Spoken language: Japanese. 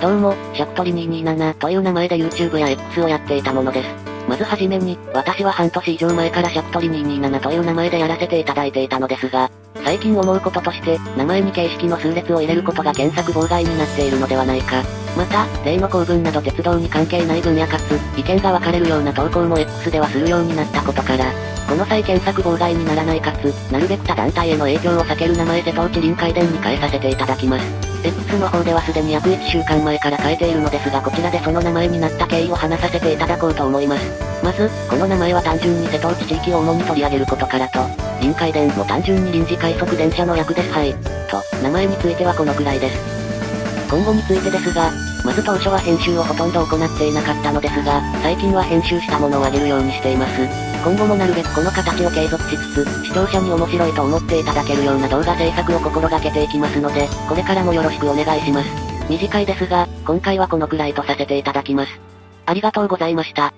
どうも、シャクトリ227という名前で YouTube や X をやっていたものです。まずはじめに、私は半年以上前からシャクトリ227という名前でやらせていただいていたのですが、最近思うこととして、名前に形式の数列を入れることが検索妨害になっているのではないか。また、例の構文など鉄道に関係ない分野かつ、意見が分かれるような投稿も X ではするようになったことから、この際検索妨害にならないかつ、なるべく他団体への影響を避ける名前瀬戸内臨海伝に変えさせていただきます。X の方ではすでに約1週間前から変えているのですがこちらでその名前になった経緯を話させていただこうと思います。まず、この名前は単純に瀬戸内地域を主に取り上げることからと、臨海伝も単純に臨時快速電車の役です。はい。と、名前についてはこのくらいです。今後についてですが、まず当初は編集をほとんど行っていなかったのですが、最近は編集したものを上げるようにしています。今後もなるべくこの形を継続しつつ、視聴者に面白いと思っていただけるような動画制作を心がけていきますので、これからもよろしくお願いします。短いですが、今回はこのくらいとさせていただきます。ありがとうございました。